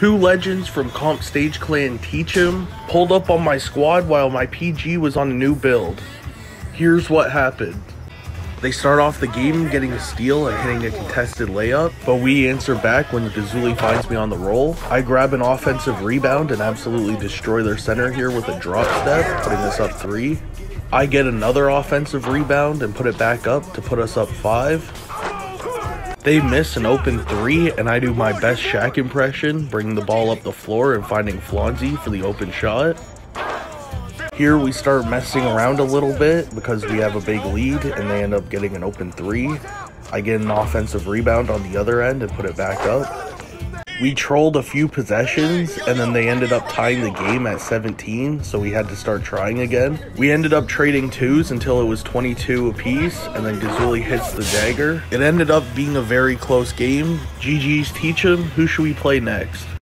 Two legends from Comp Stage Clan Teach Him pulled up on my squad while my PG was on a new build. Here's what happened. They start off the game getting a steal and hitting a contested layup, but we answer back when the Gazuli finds me on the roll. I grab an offensive rebound and absolutely destroy their center here with a drop step, putting us up three. I get another offensive rebound and put it back up to put us up five. They miss an open three, and I do my best Shaq impression, bringing the ball up the floor and finding Flonzy for the open shot. Here we start messing around a little bit because we have a big lead and they end up getting an open three. I get an offensive rebound on the other end and put it back up. We trolled a few possessions and then they ended up tying the game at 17, so we had to start trying again. We ended up trading twos until it was 22 apiece and then Gazuli hits the dagger. It ended up being a very close game. GG's teach him. Who should we play next?